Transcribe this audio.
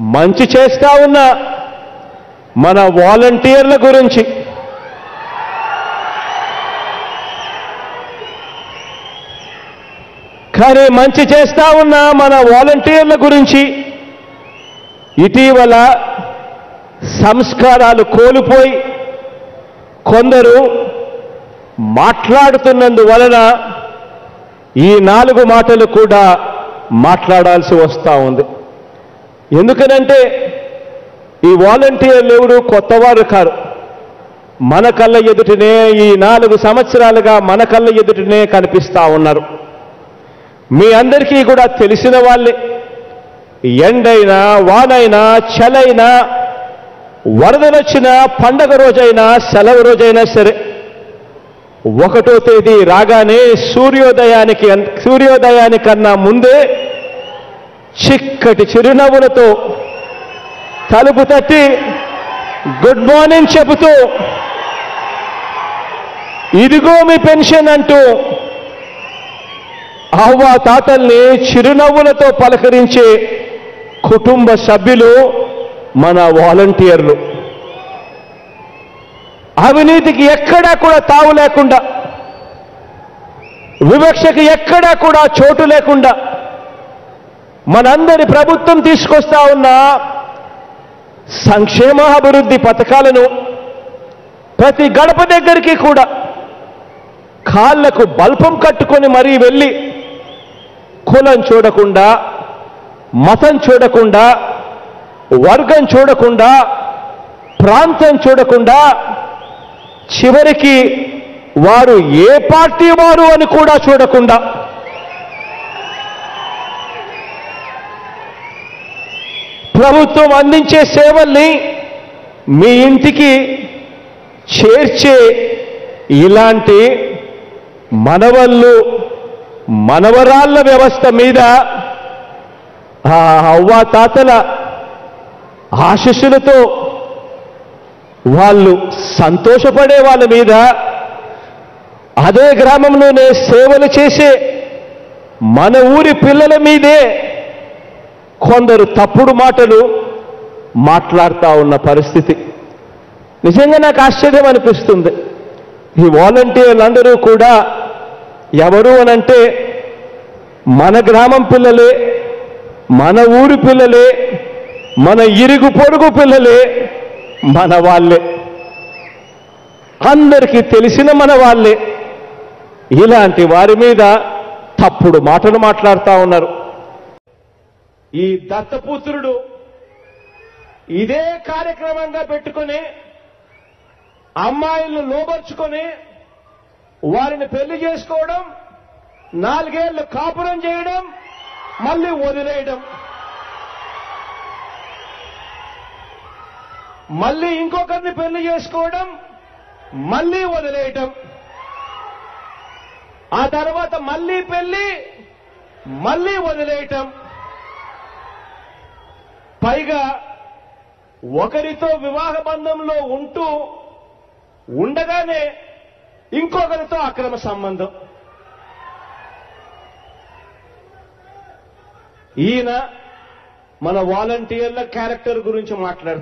మంచి చేస్తా ఉన్న మన వాలంటీర్ల గురించి. కానీ మంచి చేస్తా ఉన్న మన వాలంటీర్ల గురించి ఇటీవల సంస్కారాలు కోల్పోయి కొందరు మాట్లాడుతున్నందువలన ఈ నాలుగు మాటలు కూడా మాట్లాడాల్సి వస్తూ ఉంది. ఎందుకనంటే ఈ వాలంటీర్లు ఎవడు కొత్తవారు కారు. మన కళ్ళ ఎదుటనే ఈ నాలుగు సంవత్సరాలుగా మన కళ్ళ ఎదుటనే కనిపిస్తా ఉన్నారు. మీ అందరికీ కూడా తెలిసిన వాళ్ళే. ఎండైనా వానైనా చలైనా వరదలొచ్చినా పండగ రోజైనా సెలవు రోజైనా సరే ఒకటో తేదీ రాగానే సూర్యోదయానికి సూర్యోదయానికన్నా ముందే చిక్కటి చిరునవ్వులతో తలుపు తట్టి గుడ్ మార్నింగ్ చెబుతూ ఇదిగో మీ పెన్షన్ అంటూ అవ్వా తాతల్ని చిరునవ్వులతో పలకరించే కుటుంబ సభ్యులు మన వాలంటీర్లు. అవినీతికి ఎక్కడా కూడా తావు లేకుండా వివక్షకి ఎక్కడా కూడా చోటు లేకుండా మనందరి ప్రభుత్వం తీసుకొస్తా ఉన్న సంక్షేమ అభివృద్ధి పథకాలను ప్రతి గడప దగ్గరికి కూడా కాళ్ళకు బల్పం కట్టుకొని మరీ వెళ్ళి కులం చూడకుండా మతం చూడకుండా వర్గం చూడకుండా ప్రాంతం చూడకుండా చివరికి వారు ఏ పార్టీ వారు అని కూడా చూడకుండా ప్రభుత్వం అందించే సేవల్ని మీ ఇంటికి చేర్చే ఇలాంటి మనవళ్ళు మనవరాళ్ళ వ్యవస్థ మీద ఆ తాతల ఆశీస్సులతో వాళ్ళు సంతోషపడే వాళ్ళ మీద అదే గ్రామంలోనే సేవలు చేసే మన ఊరి పిల్లల మీదే కొందరు తప్పుడు మాటలు మాట్లాడుతూ ఉన్న పరిస్థితి. నిజంగా నాకు ఆశ్చర్యం అనిపిస్తుంది. ఈ వాలంటీర్లందరూ కూడా ఎవరు అనంటే మన గ్రామం పిల్లలే మన ఊరి పిల్లలే మన ఇరుగు పొరుగు పిల్లలే మన వాళ్ళే. అందరికీ తెలిసిన మన వాళ్ళే. ఇలాంటి వారి మీద తప్పుడు మాటలు మాట్లాడుతూ ఉన్నారు. ఈ దత్తపుత్రుడు ఇదే కార్యక్రమంగా పెట్టుకొని అమ్మాయిలను లోబర్చుకొని వారిని పెళ్ళి చేసుకోవడం నాలుగేళ్ళు కాపురం చేయడం మళ్ళీ వదిలేయడం. మళ్ళీ ఇంకొకరిని పెళ్ళి చేసుకోవడం మళ్ళీ వదిలేయటం. ఆ తర్వాత మళ్ళీ పెళ్ళి మళ్ళీ వదిలేయటం. పైగా ఒకరితో వివాహ బంధంలో ఉంటూ ఉండగానే ఇంకొకరితో అక్రమ సంబంధం. ఈయన మన వాలంటీర్ల క్యారెక్టర్ గురించి మాట్లాడుతారు